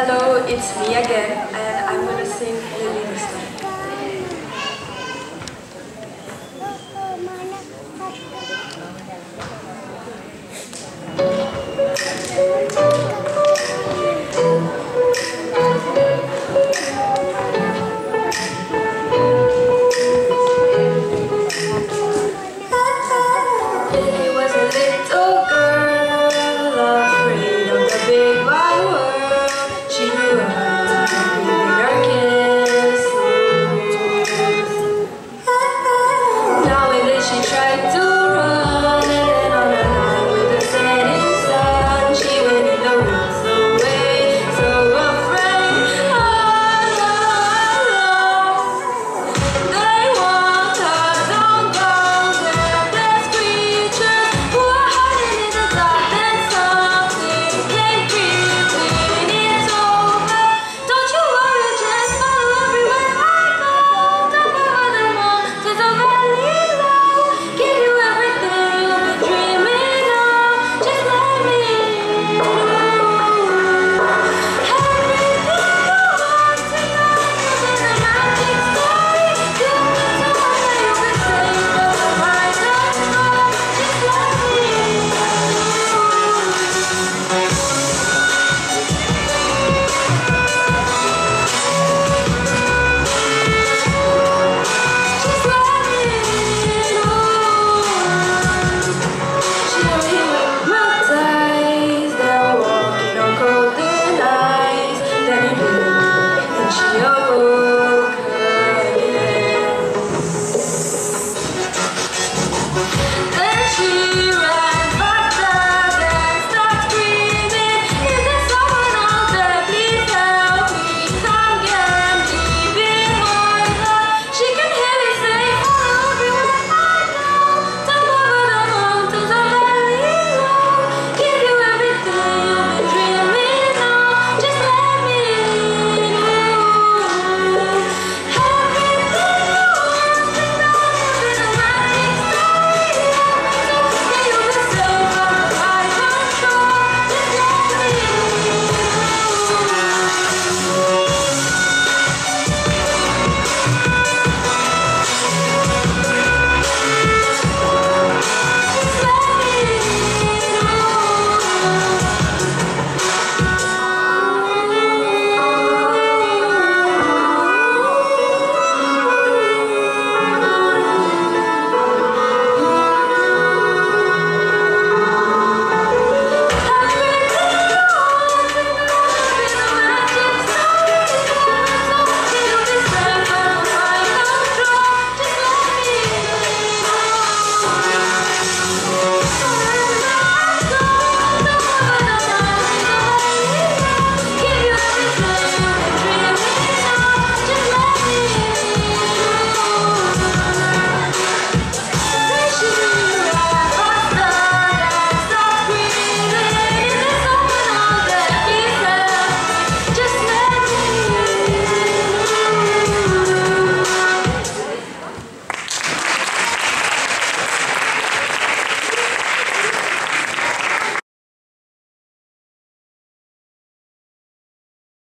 Hello, it's me again, and I'm gonna sing Lily